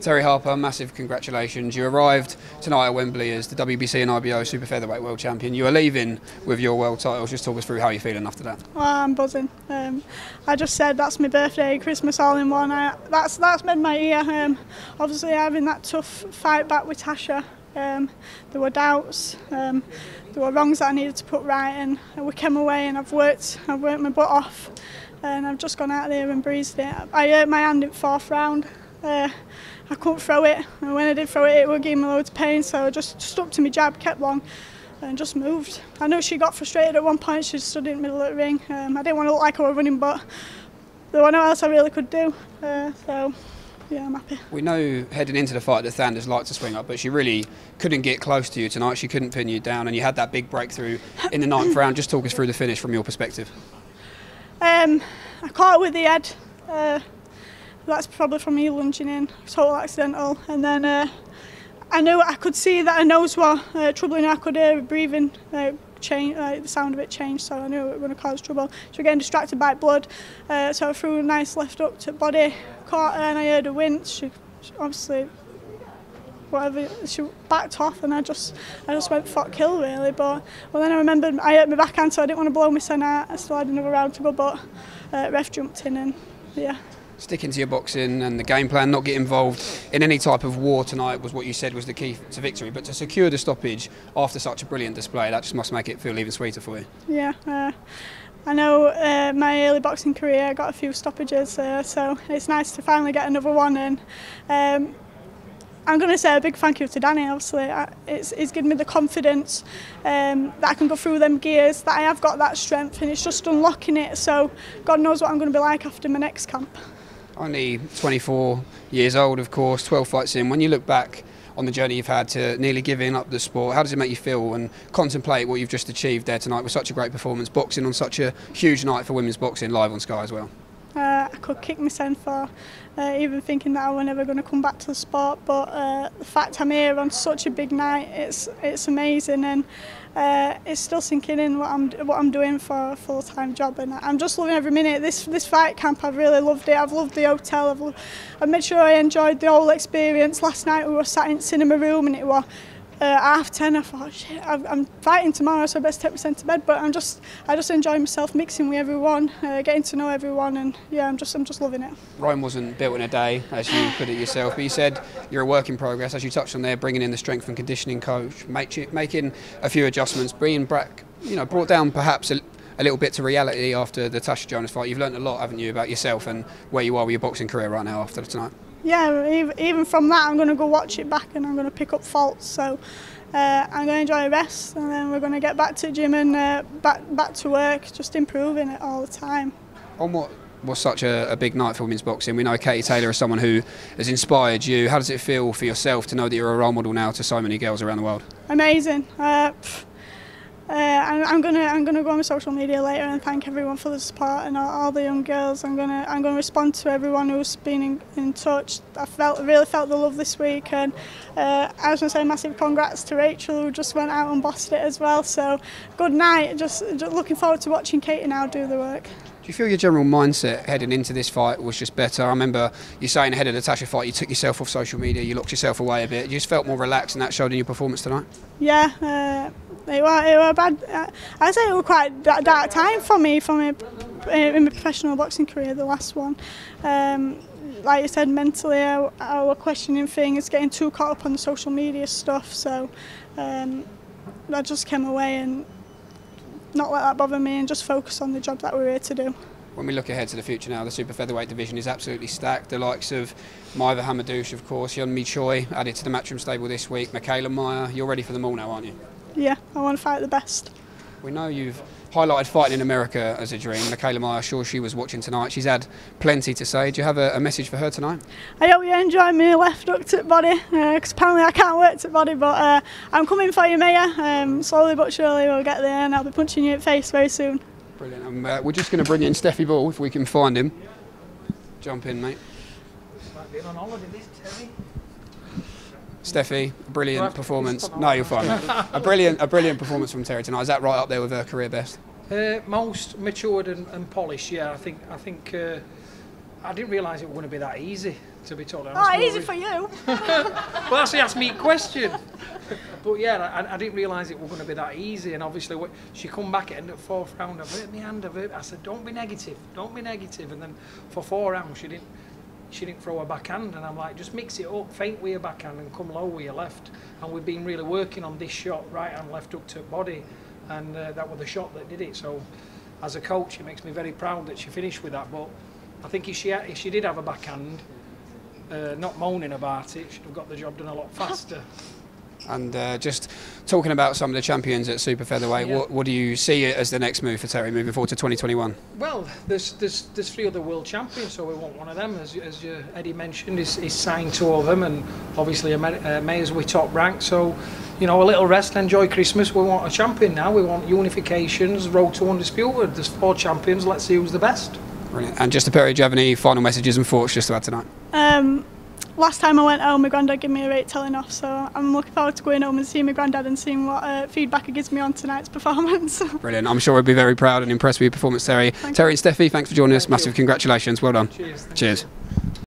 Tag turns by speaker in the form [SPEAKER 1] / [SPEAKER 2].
[SPEAKER 1] Terri Harper, massive congratulations. You arrived tonight at Wembley as the WBC and IBO Super Featherweight World Champion. You are leaving with your world titles. Just talk us through how you're feeling after that.
[SPEAKER 2] Well, I'm buzzing. Um, I just said that's my birthday, Christmas all in one. I, that's that's made my year. Um, obviously, having that tough fight back with Tasha, um, there were doubts, um, there were wrongs that I needed to put right, and we came away and I've worked, I've worked my butt off, and I've just gone out there and breezed it. I hurt my hand in fourth round. Uh, I couldn't throw it, and when I did throw it, it would give me loads of pain. So I just stuck to my jab, kept long, and just moved. I know she got frustrated at one point. She stood in the middle of the ring. Um, I didn't want to look like I was running, but there was no else I really could do. Uh, so. Yeah, I'm happy.
[SPEAKER 1] We know heading into the fight that Thanderz liked to swing up, but she really couldn't get close to you tonight. She couldn't pin you down, and you had that big breakthrough in the ninth round. Just talk us through the finish from your perspective.
[SPEAKER 2] Um, I caught it with the head. Uh, that's probably from me lunging in, total accidental. And then uh, I knew I could see that her nose was uh, troubling. I could hear breathing uh, change, uh, the sound of it changed, so I knew it was going to cause trouble. She was getting distracted by blood, uh, so I threw a nice left up to body, caught her, and I heard a wince. She, she obviously whatever she backed off and I just I just went fuck kill really but well then I remembered I hurt my backhand so I didn't want to blow my son out I still had another round to go but uh, ref jumped in and yeah
[SPEAKER 1] sticking to your boxing and the game plan, not get involved in any type of war tonight was what you said was the key to victory. But to secure the stoppage after such a brilliant display, that just must make it feel even sweeter for you.
[SPEAKER 2] Yeah. Uh, I know uh, my early boxing career I got a few stoppages, uh, so it's nice to finally get another one. And um, I'm going to say a big thank you to Danny. Obviously, it's, it's given me the confidence um, that I can go through them gears, that I have got that strength, and it's just unlocking it. So God knows what I'm going to be like after my next camp
[SPEAKER 1] only 24 years old, of course, 12 fights in. When you look back on the journey you've had to nearly giving up the sport, how does it make you feel and contemplate what you've just achieved there tonight with such a great performance, boxing on such a huge night for women's boxing live on Sky as well?
[SPEAKER 2] Uh, I could kick myself for uh, even thinking that I was never going to come back to the sport, but uh, the fact I'm here on such a big night, it's it's amazing and uh, it's still sinking in what I'm what I'm doing for a full time job, and I'm just loving every minute. This this fight camp, I've really loved it. I've loved the hotel. I've, loved, I've made sure I enjoyed the whole experience. Last night we were sat in cinema room, and it was uh, half ten, I thought, shit, I'm fighting tomorrow, so I best take myself to bed. But I'm just, I just enjoy myself mixing with everyone, uh, getting to know everyone, and yeah, I'm just, I'm just loving it.
[SPEAKER 1] Rome wasn't built in a day, as you put it yourself. But you said you're a work in progress, as you touched on there, bringing in the strength and conditioning coach, making a few adjustments, bringing back, you know, brought down perhaps a, a little bit to reality after the Tasha Jonas fight. You've learned a lot, haven't you, about yourself and where you are with your boxing career right now after tonight?
[SPEAKER 2] Yeah, even from that, I'm going to go watch it back and I'm going to pick up faults. So uh, I'm going to enjoy a rest and then we're going to get back to gym and uh, back back to work, just improving it all the time.
[SPEAKER 1] On what was such a, a, big night for women's boxing, we know Katie Taylor is someone who has inspired you. How does it feel for yourself to know that you're a role model now to so many girls around the world?
[SPEAKER 2] Amazing. Uh, uh, I'm gonna I'm gonna go on social media later and thank everyone for the support and all, all the young girls. I'm gonna I'm gonna respond to everyone who's been in, in touch. I felt really felt the love this week and uh, I was gonna say massive congrats to Rachel who just went out and bossed it as well. So good night. Just, just looking forward to watching Katie now do the work.
[SPEAKER 1] Do you feel your general mindset heading into this fight was just better? I remember you saying ahead of the Tasha fight, you took yourself off social media, you locked yourself away a bit. You just felt more relaxed, and that showed in your performance tonight.
[SPEAKER 2] Yeah, uh, it was it was bad. Uh, I'd say it was quite a dark time for me, for me in my professional boxing career, the last one. Um, like you said, mentally, I, I was questioning things, getting too caught up on the social media stuff. So um, I just came away and not let that bother me and just focus on the job that we're here to do.
[SPEAKER 1] When we look ahead to the future now, the super featherweight division is absolutely stacked. The likes of Maïva Hamadouche, of course, Hyun-Mi Choi added to the Matchroom stable this week, Mikaela Mayer. You're ready for them all now, aren't you?
[SPEAKER 2] Yeah, I want to fight the best.
[SPEAKER 1] We know you've highlighted fighting in America as a dream. Mikaela Mayer, sure she was watching tonight. She's had plenty to say. Do you have a, a message for her tonight?
[SPEAKER 2] I hope you enjoy my left hook to body, because uh, apparently I can't work to body, but uh, I'm coming for you, Mayer. Um, slowly but surely we'll get there, and I'll be punching you in the face very soon.
[SPEAKER 1] Brilliant. Um, uh, we're just going to bring in Stefy Bull if we can find him. Jump in, mate. on holiday, this Terri. Stefy, brilliant performance. No, you're fine. a brilliant, a brilliant performance from Terri tonight. Is that right up there with her career best?
[SPEAKER 3] Uh, most matured and, and, polished. Yeah, I think. I think. Uh, I didn't realise it was going to be that easy, to be totally
[SPEAKER 2] Oh,
[SPEAKER 3] honest.
[SPEAKER 2] easy for you.
[SPEAKER 3] Well, that's the ask me question. but yeah, I, I didn't realise it was going to be that easy. And obviously, wh- she come back at the fourth round. I've hurt my hand. I've hurt. I said, "Don't be negative. Don't be negative." And then for four rounds, she didn't. she didn't throw a backhand. And I'm like, just mix it up, feint with your backhand and come low with your left. And we've been really working on this shot, right and left hook to body. And uh, that was the shot that did it. So as a coach, it makes me very proud that she finished with that. But I think if she, if she did have a backhand, uh, not moaning about it, she'd have got the job done a lot faster.
[SPEAKER 1] And uh, just talking about some of the champions at super featherweight,
[SPEAKER 3] Yeah.
[SPEAKER 1] what, what do you see as the next move for Terri moving forward to 2021?
[SPEAKER 3] Well, there's there's there's three other world champions, so we want one of them. As as uh, Eddie mentioned, he's, he's signed two of them, and obviously Amer- uh, Mayers we top rank. So, you know, a little rest, enjoy Christmas. We want a champion now. We want unifications, road to undisputed. There's four champions. Let's see who's the best.
[SPEAKER 1] Brilliant. And just to Perry, do you have any final messages and thoughts just about tonight?
[SPEAKER 2] Um, last time I went home, my granddad gave me a rate telling off, so I'm looking forward to going home and seeing my granddad and seeing what uh, feedback he gives me on tonight's performance.
[SPEAKER 1] Brilliant. I'm sure we'll be very proud and impressed with your performance, Terri. Terri and Stefy, thanks for joining us.
[SPEAKER 3] Thank you.
[SPEAKER 1] Massive congratulations. Well done.
[SPEAKER 3] Cheers.
[SPEAKER 1] Cheers.
[SPEAKER 3] you.